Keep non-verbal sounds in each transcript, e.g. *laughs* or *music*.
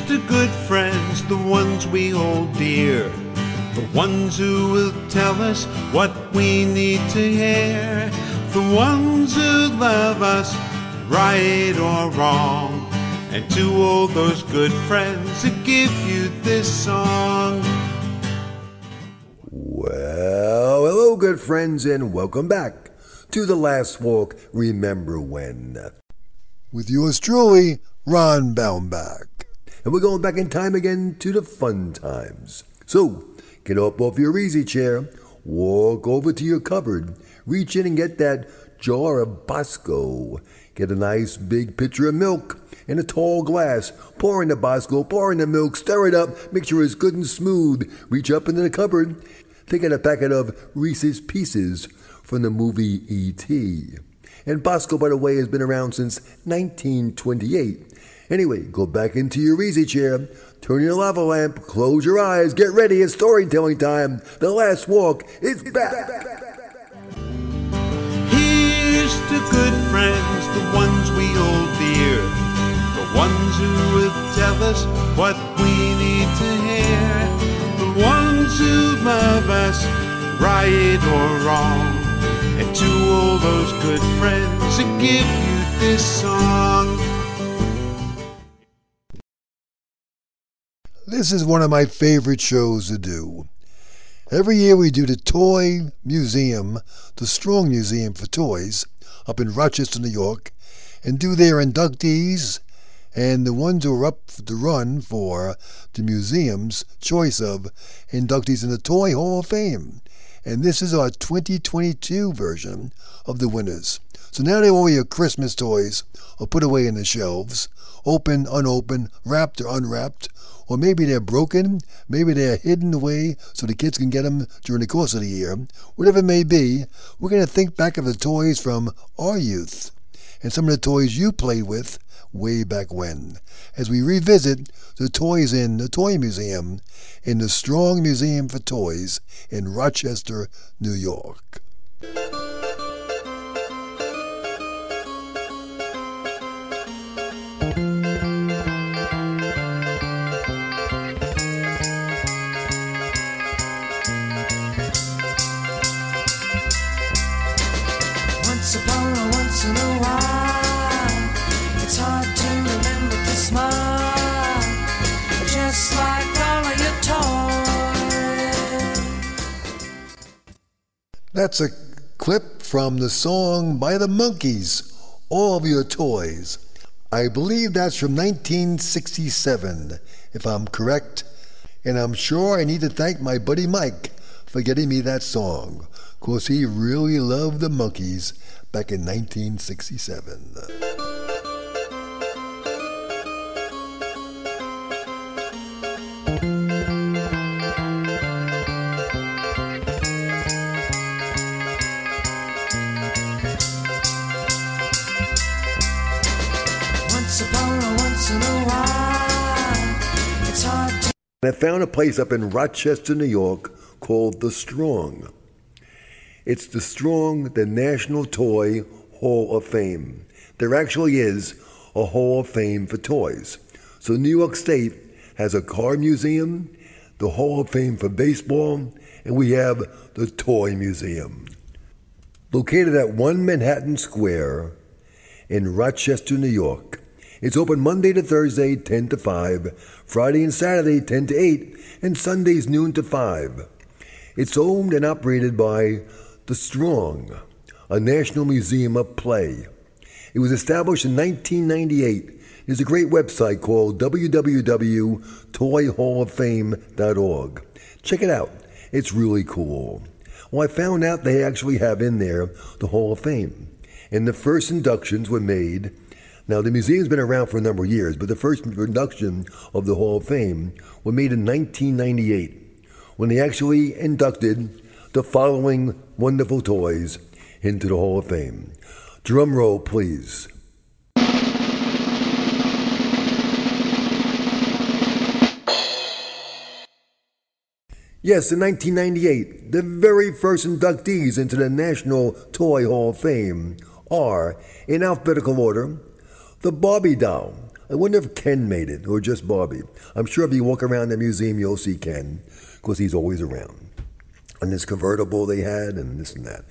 Here's to good friends, the ones we hold dear, the ones who will tell us what we need to hear, the ones who love us, right or wrong, and to all those good friends that give you this song. Well, hello, good friends, and welcome back to The Last Walk Remember When. With yours truly, Ron Baumbach. And we're going back in time again to the fun times. So, get up off your easy chair, walk over to your cupboard, reach in and get that jar of Bosco. Get a nice big pitcher of milk in a tall glass. Pour in the Bosco, pour in the milk, stir it up, make sure it's good and smooth. Reach up into the cupboard, take out a packet of Reese's Pieces from the movie E.T. And Bosco, by the way, has been around since 1928. Anyway, go back into your easy chair, turn your lava lamp, close your eyes, get ready, it's storytelling time. The last walk is back. Here's to good friends, the ones we hold dear, the ones who will tell us what we need to hear, the ones who love us, right or wrong, and to all those good friends that give you this song. This is one of my favorite shows to do. Every year we do the Toy Museum, the Strong Museum for Toys, up in Rochester, New York, and do their inductees and the ones who are up to run for the museum's choice of inductees in the Toy Hall of Fame. And this is our 2022 version of the winners. So now that all your Christmas toys are put away in the shelves, open, unopened, wrapped or unwrapped, or maybe they're broken, maybe they're hidden away so the kids can get them during the course of the year. Whatever it may be, we're going to think back of the toys from our youth and some of the toys you played with way back when as we revisit the toys in the Toy Museum in the Strong Museum for Toys in Rochester, New York. That's a clip from the song by the Monkees, All of Your Toys. I believe that's from 1967, if I'm correct. And I'm sure I need to thank my buddy Mike for getting me that song, because he really loved the Monkees back in 1967. I found a place up in Rochester, New York called The Strong. It's The Strong, the National Toy Hall of Fame. There actually is a Hall of Fame for toys. So New York State has a car museum, the Hall of Fame for baseball, and we have the Toy Museum. Located at 1 Manhattan Square in Rochester, New York. It's open Monday to Thursday, 10 to 5, Friday and Saturday, 10 to 8, and Sundays, noon to 5. It's owned and operated by The Strong, a national museum of play. It was established in 1998. There's a great website called www.toyhalloffame.org. Check it out. It's really cool. Well, I found out they actually have in there the Hall of Fame. And the first inductions were made. Now, the museum's been around for a number of years, but the first induction of the Hall of Fame were made in 1998 when they actually inducted the following wonderful toys into the Hall of Fame. Drum roll, please. Yes, in 1998, the very first inductees into the National Toy Hall of Fame are, in alphabetical order, the Barbie doll, I wonder if Ken made it or just Barbie. I'm sure if you walk around the museum, you'll see Ken because he's always around. And this convertible they had, and this and that.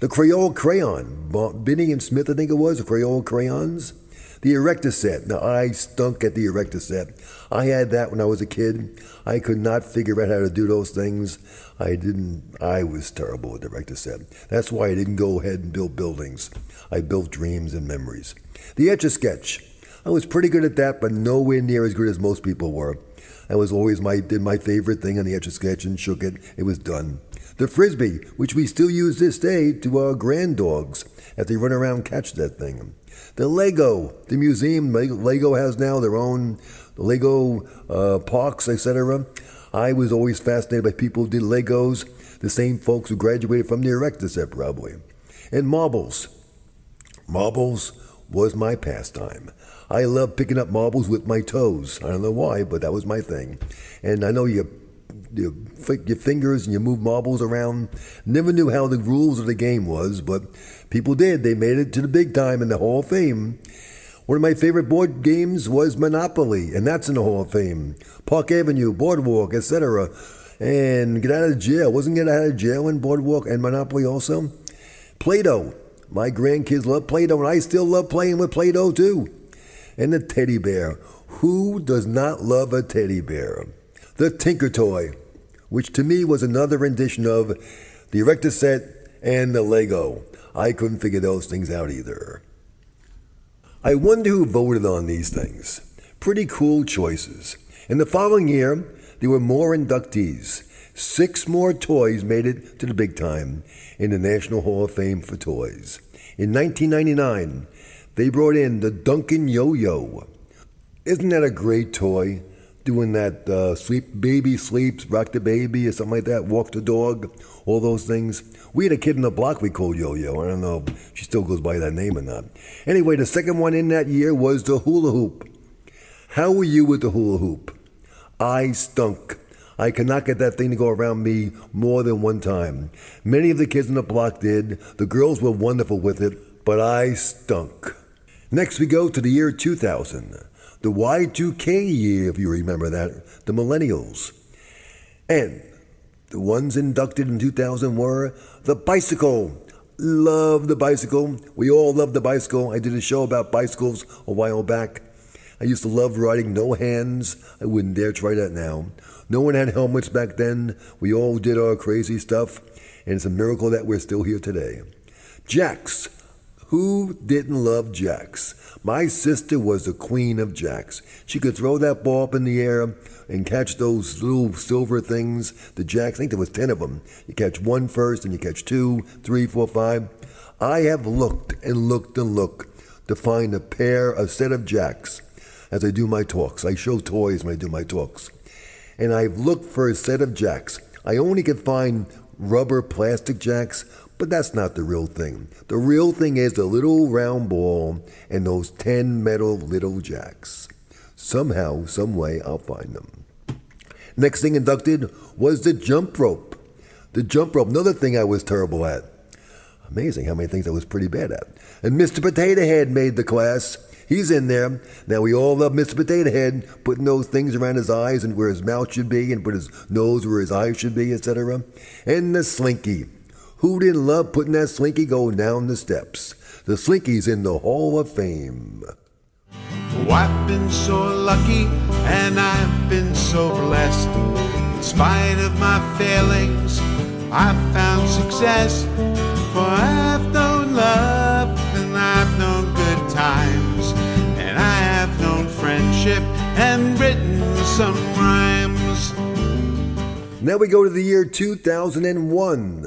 The Crayola crayon, Binney and Smith, I think it was, the Crayola crayons. The Erector set. Now, I stunk at the Erector set. I had that when I was a kid. I could not figure out how to do those things. I didn't, I was terrible with the Erector set. That's why I didn't go ahead and build buildings. I built dreams and memories. The Etch a Sketch. I was pretty good at that, but nowhere near as good as most people were. I was always my did my favorite thing on the Etch a Sketch and shook it. It was done. The frisbee, which we still use this day to our grand dogs as they run around catch that thing. The Lego, the museum Lego has now their own Lego uh, parks, etc. I was always fascinated by people who did Legos, the same folks who graduated from the Erector set probably. And marbles. Marbles was my pastime. I love picking up marbles with my toes. I don't know why, but that was my thing. And I know you, you flick your fingers and you move marbles around. Never knew how the rules of the game was, but people did. They made it to the big time in the Hall of Fame. One of my favorite board games was Monopoly, and that's in the Hall of Fame. Park Avenue, Boardwalk, etc. And Get Out of Jail. Wasn't Get Out of Jail in Boardwalk and Monopoly also? Play Doh. My grandkids love Play Doh, and I still love playing with Play Doh too and the teddy bear. Who does not love a teddy bear? The Tinker Toy, which to me was another rendition of the Erector set and the Lego. I couldn't figure those things out either. I wonder who voted on these things. Pretty cool choices. In the following year, there were more inductees. Six more toys made it to the big time in the National Hall of Fame for toys. In 1999, they brought in the Duncan Yo-Yo. Isn't that a great toy? Doing that uh, sleep, baby sleeps, rock the baby, or something like that, walk the dog, all those things. We had a kid in the block we called Yo-Yo. I don't know if she still goes by that name or not. Anyway, the second one in that year was the hula hoop. How were you with the hula hoop? I stunk. I could not get that thing to go around me more than one time. Many of the kids in the block did. The girls were wonderful with it, but I stunk. Next, we go to the year 2000, the Y2K year, if you remember that, the millennials. And the ones inducted in 2000 were the bicycle. Love the bicycle. We all love the bicycle. I did a show about bicycles a while back. I used to love riding no hands. I wouldn't dare try that now. No one had helmets back then. We all did our crazy stuff, and it's a miracle that we're still here today. Jacks. Who didn't love jacks? My sister was the queen of jacks. She could throw that ball up in the air and catch those little silver things, the jacks. I think there was 10 of them. You catch one first, and you catch two, three, four, five. I have looked and looked and looked to find a pair, a set of jacks as I do my talks. I show toys when I do my talks. And I've looked for a set of jacks. I only could find rubber plastic jacks, but that's not the real thing. The real thing is the little round ball and those 10 metal little jacks. Somehow, some way, I'll find them. Next thing inducted was the jump rope. The jump rope, another thing I was terrible at. Amazing how many things I was pretty bad at. And Mr. Potato Head made the class. He's in there. Now we all love Mr. Potato Head, putting those things around his eyes and where his mouth should be and put his nose where his eyes should be, etc. And the Slinky. Who didn't love putting that Slinky going down the steps? The Slinky's in the Hall of Fame. Oh, I've been so lucky and I've been so blessed. In spite of my failings, I've found success. For I've some rhymes. Now we go to the year 2001.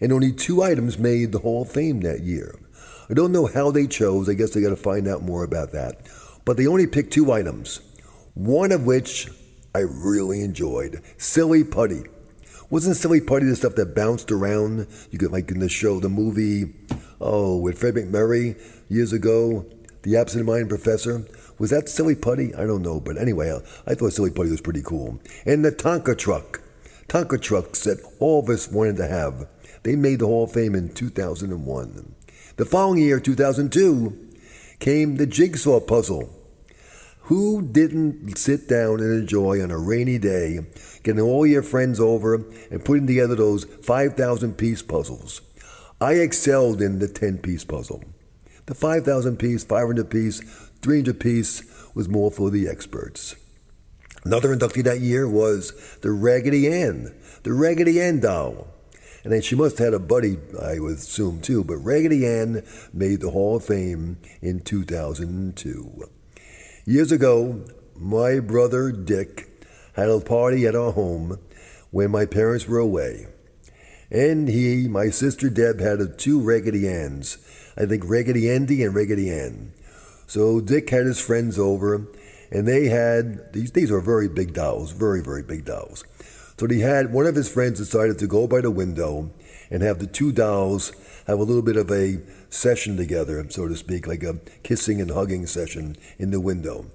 And only two items made the Hall of Fame that year. I don't know how they chose. I guess they got to find out more about that. But they only picked two items. One of which I really enjoyed Silly Putty. Wasn't Silly Putty the stuff that bounced around? You could, like in the show, the movie, oh, with Fred MacMurray years ago, The Absent Minded Professor. Was that Silly Putty? I don't know. But anyway, uh, I thought Silly Putty was pretty cool. And the Tonka truck. Tonka trucks that all of us wanted to have. They made the Hall of Fame in 2001. The following year, 2002, came the jigsaw puzzle. Who didn't sit down and enjoy on a rainy day, getting all your friends over and putting together those 5,000 piece puzzles? I excelled in the 10 piece puzzle. The 5,000 piece, 500 piece, 300 piece was more for the experts. Another inductee that year was the Raggedy Ann, the Raggedy Ann doll. And then she must have had a buddy, I would assume too, but Raggedy Ann made the Hall of Fame in 2002. Years ago, my brother Dick had a party at our home when my parents were away. And he, my sister Deb, had two Raggedy Anns. I think Raggedy Andy and Raggedy Ann. So Dick had his friends over, and they had these. These are very big dolls, very very big dolls. So he had one of his friends decided to go by the window and have the two dolls have a little bit of a session together, so to speak, like a kissing and hugging session in the window.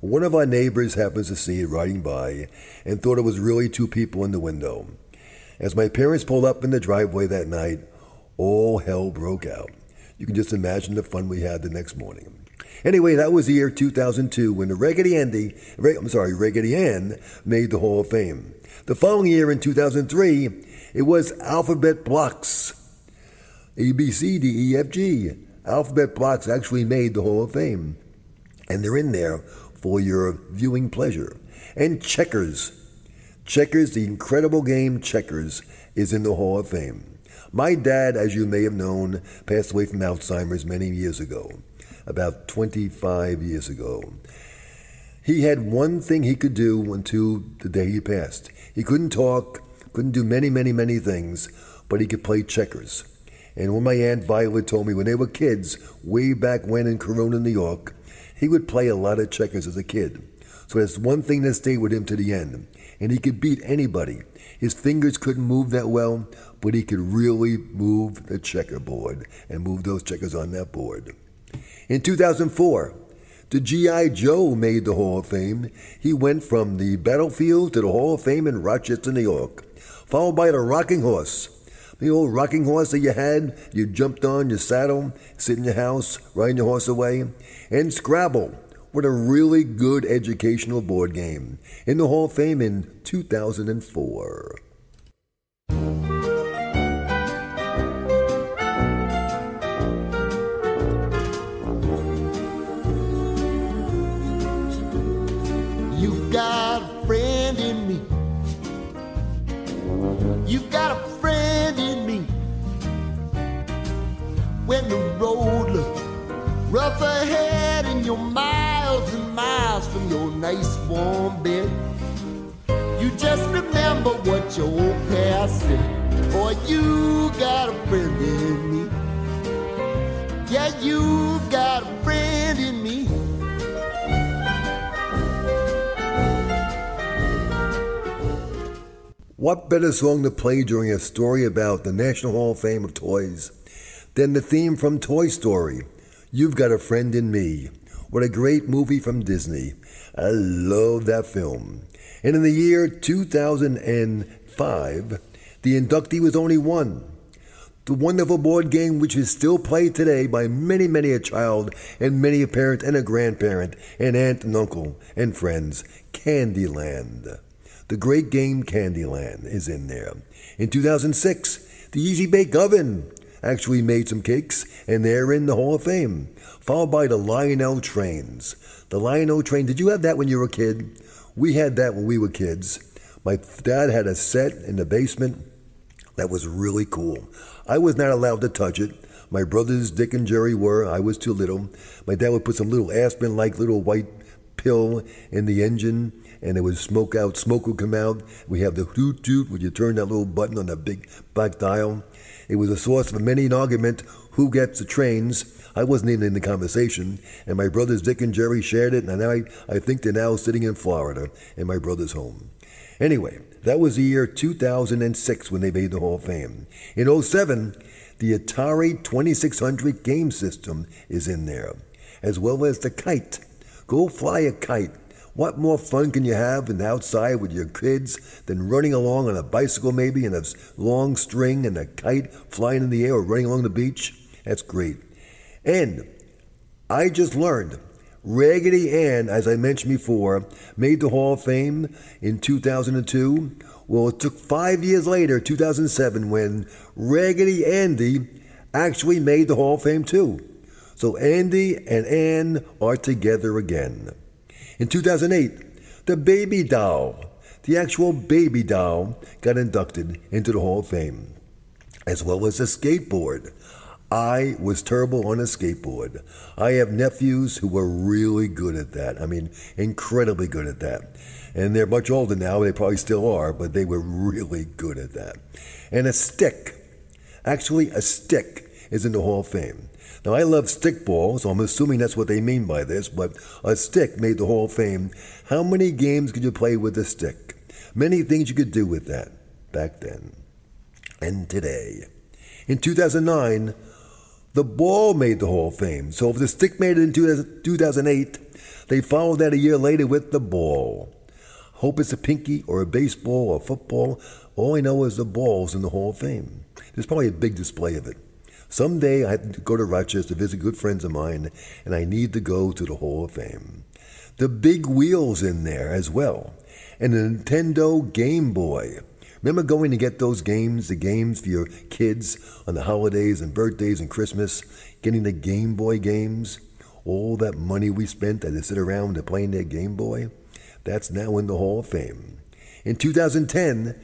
One of our neighbors happens to see it riding by and thought it was really two people in the window. As my parents pulled up in the driveway that night, all hell broke out. You can just imagine the fun we had the next morning. Anyway, that was the year 2002 when the Raggedy Andy, I'm sorry, Raggedy Ann made the Hall of Fame. The following year in 2003, it was Alphabet Blocks. A, B, C, D, E, F, G. Alphabet Blocks actually made the Hall of Fame. And they're in there for your viewing pleasure. And Checkers. Checkers, the incredible game Checkers, is in the Hall of Fame. My dad, as you may have known, passed away from Alzheimer's many years ago, about 25 years ago. He had one thing he could do until the day he passed. He couldn't talk, couldn't do many, many, many things, but he could play checkers. And when my Aunt Violet told me when they were kids, way back when in Corona, New York, he would play a lot of checkers as a kid. So that's one thing that stayed with him to the end. And he could beat anybody. His fingers couldn't move that well, but he could really move the checkerboard and move those checkers on that board. In 2004, the G.I. Joe made the Hall of Fame. He went from the battlefield to the Hall of Fame in Rochester, New York, followed by the Rocking Horse. The old rocking horse that you had, you jumped on your saddle, sit in your house, riding your horse away, and Scrabble. What a really good educational board game. In the Hall of Fame in 2004. When the road looks rough ahead and you're miles and miles from your nice warm bed, you just remember what your old past said. Boy, you got a friend in me. Yeah, you got a friend in me. What better song to play during a story about the National Hall of Fame of Toys than the theme from Toy Story? You've Got a Friend in Me. What a great movie from Disney. I love that film. And in the year 2005, the inductee was only one. The wonderful board game which is still played today by many, many a child and many a parent and a grandparent and aunt and uncle and friends, Candyland. The great game Candyland is in there. In 2006, the Easy Bake Oven actually made some cakes, and they're in the Hall of Fame. Followed by the Lionel Trains. The Lionel Train, did you have that when you were a kid? We had that when we were kids. My dad had a set in the basement that was really cool. I was not allowed to touch it. My brothers, Dick and Jerry, were. I was too little. My dad would put some little aspirin like little white pill in the engine and it would smoke out, smoke would come out. We have the hoot toot, where you turn that little button on the big black dial. It was a source of many an argument who gets the trains. I wasn't even in the conversation, and my brothers Dick and Jerry shared it, and I, I think they're now sitting in Florida in my brother's home. Anyway, that was the year 2006 when they made the Hall of Fame. In 07, the Atari 2600 game system is in there, as well as the kite. Go fly a kite. What more fun can you have than outside with your kids than running along on a bicycle maybe and a long string and a kite flying in the air or running along the beach? That's great. And I just learned Raggedy Ann, as I mentioned before, made the Hall of Fame in 2002. Well, it took five years later, 2007, when Raggedy Andy actually made the Hall of Fame too. So Andy and Ann are together again. In 2008, the baby doll, the actual baby doll, got inducted into the Hall of Fame, as well as a skateboard. I was terrible on a skateboard. I have nephews who were really good at that. I mean, incredibly good at that. And they're much older now, they probably still are, but they were really good at that. And a stick, actually, a stick is in the Hall of Fame. Now, I love stickball, so I'm assuming that's what they mean by this, but a stick made the Hall of Fame. How many games could you play with a stick? Many things you could do with that back then and today. In 2009, the ball made the Hall of Fame. So if the stick made it in 2008, they followed that a year later with the ball. Hope it's a pinky or a baseball or football. All I know is the ball's in the Hall of Fame. There's probably a big display of it. Someday I have to go to Rochester to visit good friends of mine, and I need to go to the Hall of Fame. The big wheels in there as well, and the Nintendo Game Boy. Remember going to get those games, the games for your kids on the holidays and birthdays and Christmas, getting the Game Boy games? All that money we spent as they sit around and playing their Game Boy? That's now in the Hall of Fame. In 2010,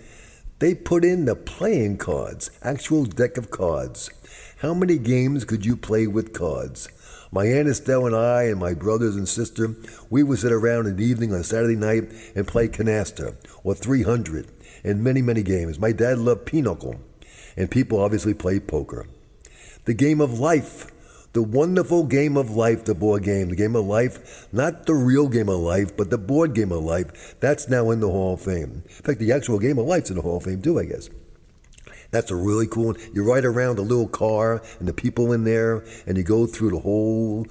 they put in the playing cards, actual deck of cards. How many games could you play with cards? My Aunt Estelle and I and my brothers and sister, we would sit around in the evening on Saturday night and play canasta or 300 and many, many games. My dad loved pinochle, and people obviously played poker. The game of life, the wonderful game of life, the board game, the game of life, not the real game of life, but the board game of life, that's now in the Hall of Fame. In fact, the actual game of life's in the Hall of Fame too, I guess. That's a really cool one. You ride around a little car and the people in there, and you go through the whole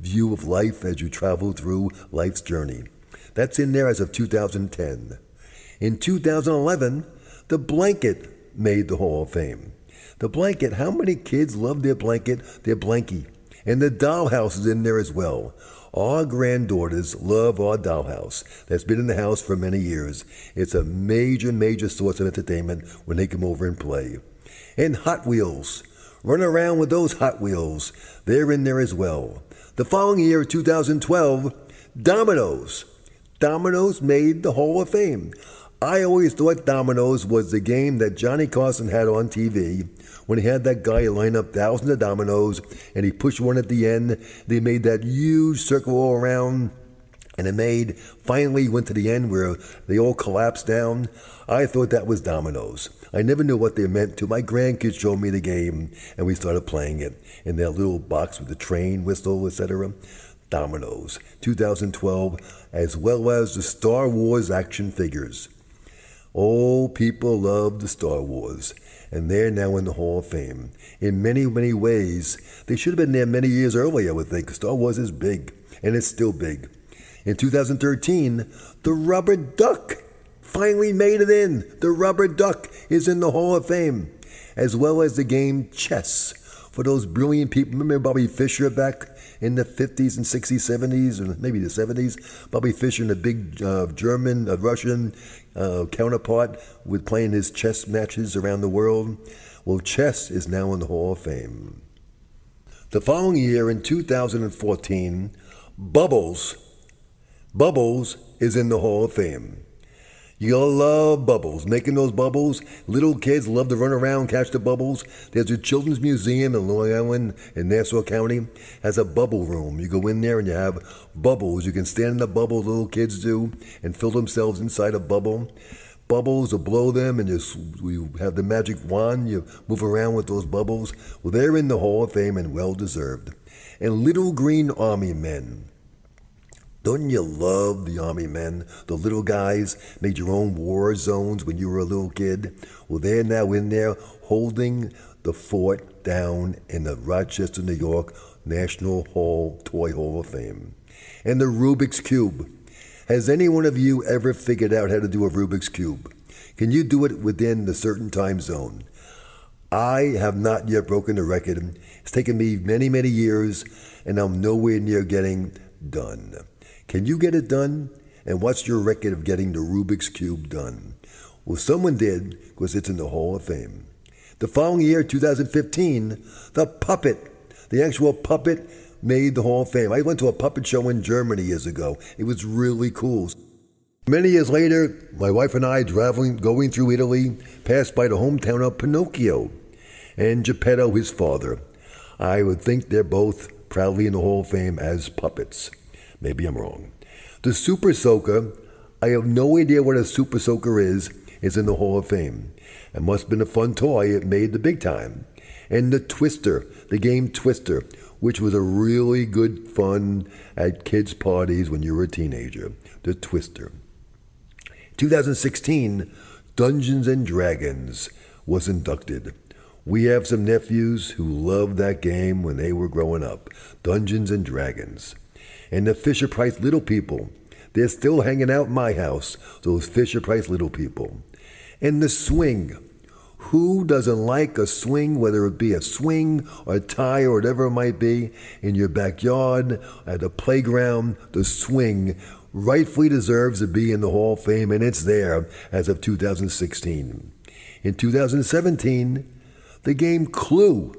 view of life as you travel through life's journey. That's in there as of 2010. In 2011, the blanket made the Hall of Fame. The blanket, how many kids love their blanket, their blankie? And the dollhouse is in there as well. Our granddaughters love our dollhouse that's been in the house for many years. It's a major, major source of entertainment when they come over and play. And Hot Wheels. Run around with those Hot Wheels. They're in there as well. The following year, 2012, Dominoes. Dominoes made the Hall of Fame. I always thought dominoes was the game that Johnny Carson had on TV when he had that guy line up thousands of dominoes and he pushed one at the end. They made that huge circle all around and it made finally went to the end where they all collapsed down. I thought that was dominoes. I never knew what they meant to. My grandkids showed me the game and we started playing it in that little box with the train whistle, etc. Dominoes, 2012, as well as the Star Wars action figures. Oh, people love the Star Wars, and they're now in the Hall of Fame. In many, many ways, they should have been there many years earlier, I would think. Star Wars is big, and it's still big. In 2013, the rubber duck finally made it in. The rubber duck is in the Hall of Fame, as well as the game chess. For those brilliant people, remember Bobby Fischer back in the 50s and 60s, 70s, or maybe the 70s? Bobby Fischer, the big uh, German, Russian uh, counterpart, with playing his chess matches around the world. Well, chess is now in the Hall of Fame. The following year, in 2014, Bubbles, Bubbles is in the Hall of Fame. You'll love bubbles. Making those bubbles. Little kids love to run around, catch the bubbles. There's a children's museum in Long Island in Nassau County. Has a bubble room. You go in there and you have bubbles. You can stand in the bubble, little kids do, and fill themselves inside a bubble. Bubbles or blow them, and you have the magic wand. You move around with those bubbles. Well, they're in the Hall of Fame and well deserved. And little green army men. Don't you love the army men? The little guys made your own war zones when you were a little kid. Well, they're now in there holding the fort down in the Rochester, New York National Hall Toy Hall of Fame. And the Rubik's Cube. Has any one of you ever figured out how to do a Rubik's Cube? Can you do it within the certain time zone? I have not yet broken the record. It's taken me many, many years, and I'm nowhere near getting done. Can you get it done? And what's your record of getting the Rubik's Cube done? Well, someone did because it's in the Hall of Fame. The following year, 2015, the puppet, the actual puppet, made the Hall of Fame. I went to a puppet show in Germany years ago. It was really cool. Many years later, my wife and I, traveling, going through Italy, passed by the hometown of Pinocchio and Geppetto, his father. I would think they're both proudly in the Hall of Fame as puppets. Maybe I'm wrong. The Super Soaker, I have no idea what a Super Soaker is, is in the Hall of Fame. It must have been a fun toy. It made the big time. And the Twister, the game Twister, which was a really good fun at kids' parties when you were a teenager. The Twister. 2016, Dungeons and Dragons was inducted. We have some nephews who loved that game when they were growing up. Dungeons and Dragons. And the Fisher Price Little People. They're still hanging out my house, those Fisher Price Little People. And the swing. Who doesn't like a swing, whether it be a swing or a tie or whatever it might be, in your backyard, at a playground? The swing rightfully deserves to be in the Hall of Fame, and it's there as of 2016. In 2017, the game Clue.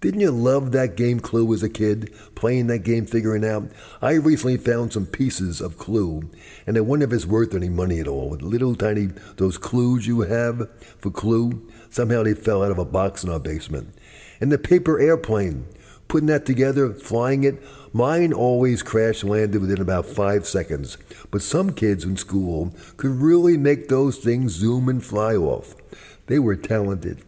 Didn't you love that game Clue as a kid, playing that game, figuring out? I recently found some pieces of Clue, and I wonder if it's worth any money at all. With little tiny, those clues you have for Clue, somehow they fell out of a box in our basement. And the paper airplane, putting that together, flying it, Mine always crash landed within about five seconds, but some kids in school could really make those things zoom and fly off. They were talented.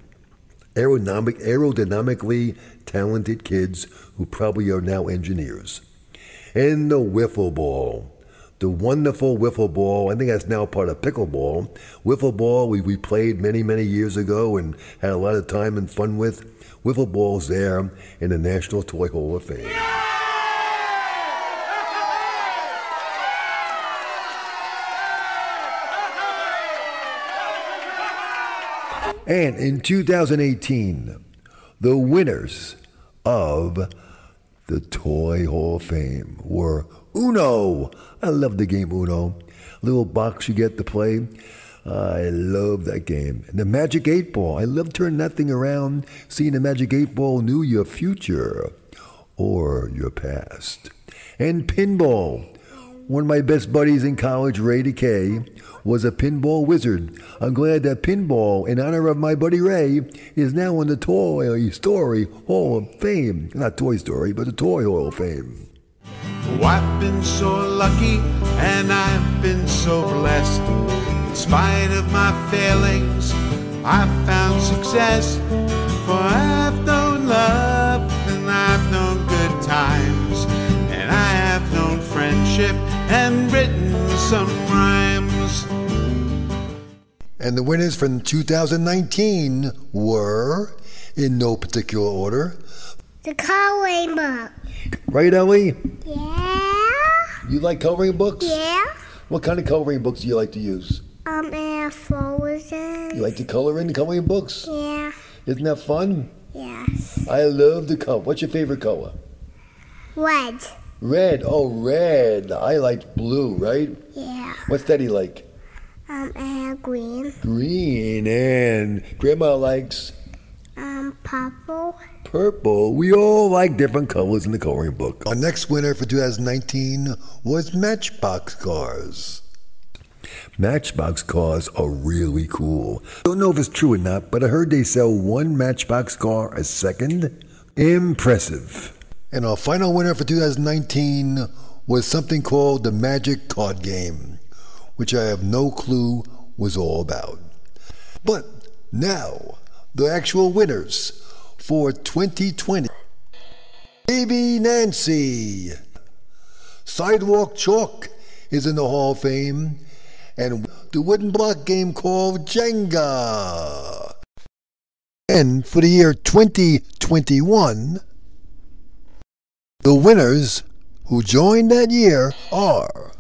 Aerodynamic, aerodynamically talented kids who probably are now engineers. And the wiffle ball. The wonderful wiffle ball, I think that's now part of pickleball. Wiffle ball, we, we played many, many years ago and had a lot of time and fun with. Wiffle ball's there in the National Toy Hall of Fame. And in 2018, the winners of the Toy Hall of Fame were Uno. I love the game Uno. Little box you get to play. I love that game. And the Magic 8 Ball. I love turning that thing around. Seeing the Magic 8 Ball knew your future or your past. And Pinball. One of my best buddies in college, Ray Decay, was a pinball wizard. I'm glad that pinball, in honor of my buddy Ray, is now in the Toy Story Hall of Fame. Not Toy Story, but the Toy Hall of Fame. Oh, I've been so lucky and I've been so blessed. In spite of my failings, I've found success. For I've known love and I've known good times. And I have known friendship and written some rhymes. And the winners from 2019 were, in no particular order, The coloring book. right, Ellie? Yeah. You like coloring books? Yeah. What kind of coloring books do you like to use? Um, and frozen. You like to color in coloring books? Yeah. Isn't that fun? Yes. I love the color. What's your favorite color? Red. Red. Oh, red. I like blue, right? Yeah. What's Daddy like? Um, and green. Green. And Grandma likes Um, purple. purple. We all like different colors in the coloring book. Our next winner for 2019 was Matchbox Cars. Matchbox cars are really cool. Don't know if it's true or not, but I heard they sell one Matchbox car a second. Impressive. And our final winner for 2019 was something called the Magic Card Game, which I have no clue was all about. But now, the actual winners for 2020. Baby Nancy. Sidewalk Chalk is in the Hall of Fame, and the wooden block game called Jenga. And for the year 2021, the winners who joined that year are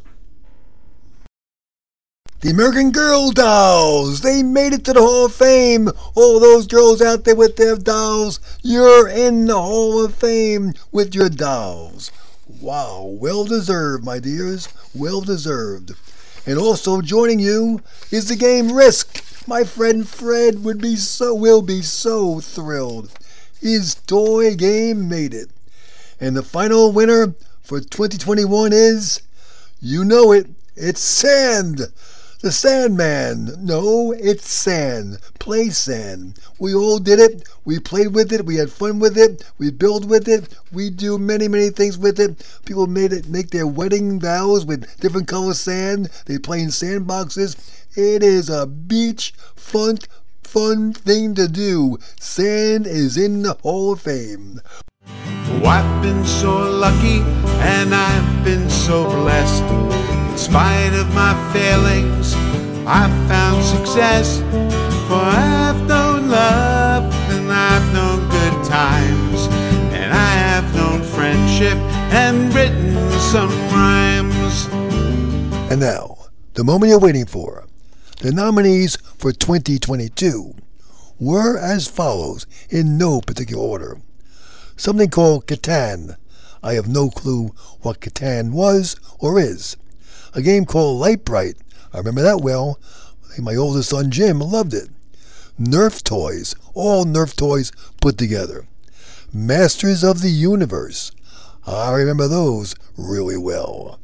the American Girl dolls. They made it to the Hall of Fame. All those girls out there with their dolls, you're in the Hall of Fame with your dolls. Wow, well deserved, my dears. Well deserved. And also joining you is the game Risk. My friend Fred would be so will be so thrilled. His toy game made it. And the final winner for 2021 is you know it. It's Sand. The Sandman. No, it's Sand. Play Sand. We all did it. We played with it. We had fun with it. We build with it. We do many, many things with it. People made it make their wedding vows with different color sand. They play in sandboxes. It is a beach fun, fun thing to do. Sand is in the Hall of Fame. Oh, I've been so lucky and I've been so blessed. In spite of my failings, I've found success. For I've known love and I've known good times. And I have known friendship and written some rhymes. And now, the moment you're waiting for. The nominees for 2022 were as follows in no particular order. Something called Catan. I have no clue what Catan was or is. A game called Lite-Brite. I remember that well. My oldest son Jim loved it. Nerf toys. All Nerf toys put together. Masters of the Universe. I remember those really well.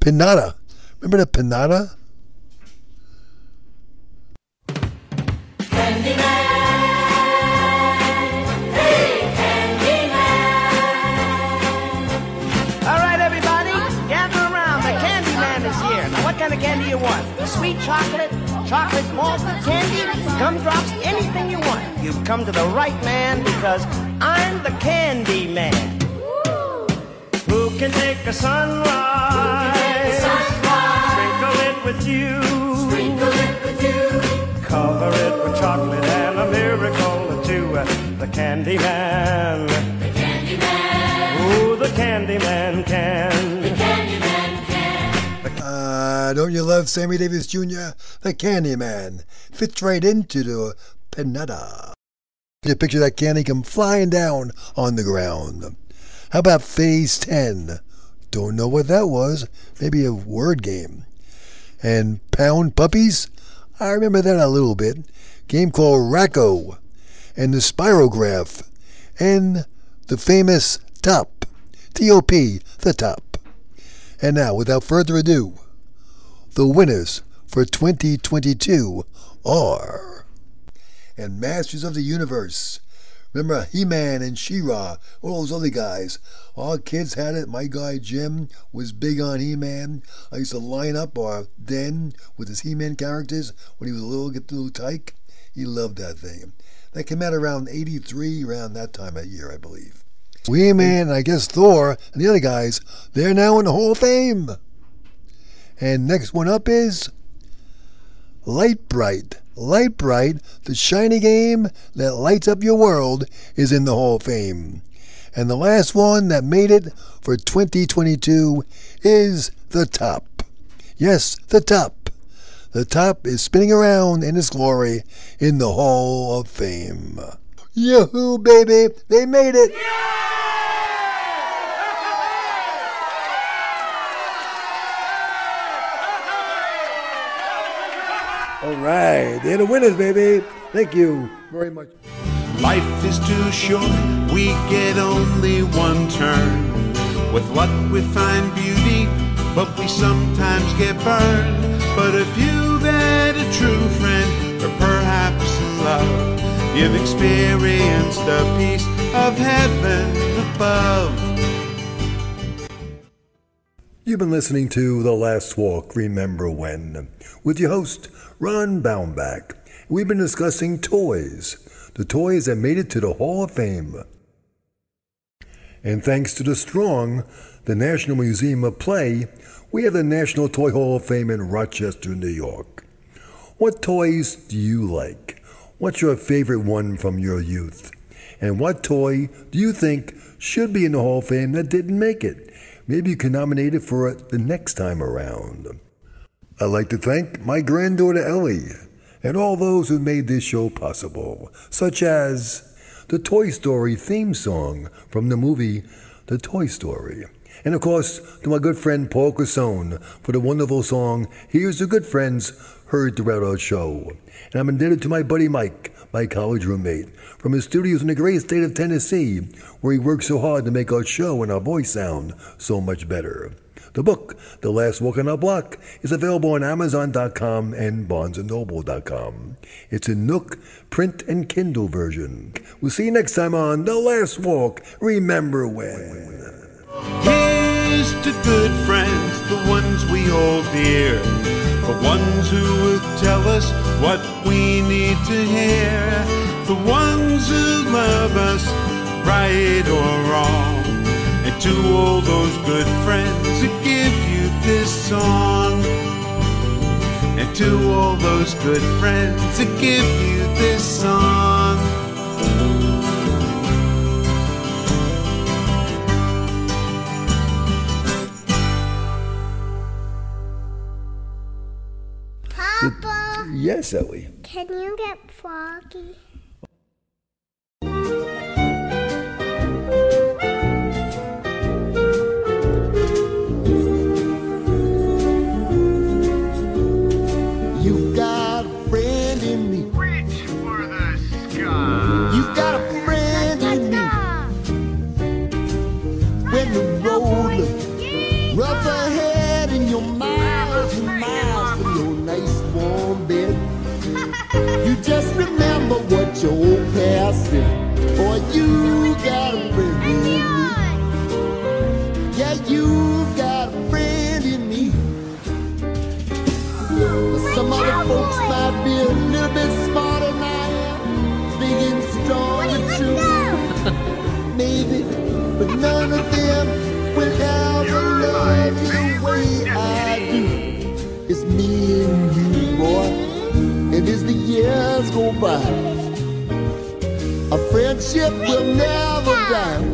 Pinata. Remember the Pinata? Sweet chocolate, chocolate malt candy, gumdrops, anything you want. You've come to the right man because I'm the Candy Man. Who can take a sunrise? Sprinkle it with you. Cover it with chocolate and a miracle or two. The Candy Man. Ooh, the Candy Man can. Uh, don't you love Sammy Davis Jr., the Candy Man? Fits right into the pinata. You picture that candy come flying down on the ground. How about Phase 10? Don't know what that was. Maybe a word game. And Pound Puppies? I remember that a little bit. Game called Rack-O. And the Spirograph. And the famous Top. T-O-P, the Top. And now, without further ado, the winners for 2022 are. And Masters of the Universe. Remember He-Man and She-Ra, all those other guys. Our kids had it. My guy Jim was big on He-Man. I used to line up uh, our den with his He-Man characters when he was a little, little tyke. He loved that thing. That came out around 83, around that time of year, I believe. He-Man and I guess Thor and the other guys, they're now in the Hall of Fame. And next one up is Lite-Brite. Light Bright, the shiny game that lights up your world, is in the Hall of Fame. And the last one that made it for 2022 is the Top. Yes, the Top. The Top is spinning around in its glory in the Hall of Fame. Yahoo, baby! They made it! All right, they're the winners, baby. Thank you very much. Life is too short, we get only one turn. With luck, we find beauty, but we sometimes get burned. But if you've had a true friend, or perhaps in love, you've experienced a piece of heaven above. You've been listening to The Last Walk, Remember When, with your host, Ron Baumbach. We've been discussing toys, the toys that made it to the Hall of Fame. And thanks to the Strong, the National Museum of Play, we have the National Toy Hall of Fame in Rochester, New York. What toys do you like? What's your favorite one from your youth? And what toy do you think should be in the Hall of Fame that didn't make it? Maybe you can nominate it for it the next time around. I'd like to thank my granddaughter Ellie and all those who made this show possible, such as the Toy Story theme song from the movie The Toy Story. And of course, to my good friend Paul Cassone for the wonderful song Here's the Good Friends heard throughout our show. And I'm indebted to my buddy Mike, my college roommate, from his studios in the great state of Tennessee, where he worked so hard to make our show and our voice sound so much better. The book, The Last Walk on Our Block, is available on Amazon.com and BarnesandNoble.com. It's in Nook, print, and Kindle version. We'll see you next time on The Last Walk. Remember when. Here's to good friends, the ones we hold dear, the ones who will tell us what we need to hear, the ones who love us, right or wrong. And to all those good friends who give you this song. And to all those good friends who give you this song. Papa, Yes, Ellie. can you get froggy? You got a friend in me. Yeah, you got a friend in me. Some other folks might be a little bit smarter than I am, big and strong and true. *laughs* Maybe, but none of them will ever love you the way I do. It's me and you, boy, and as the years go by, friendship will never gonna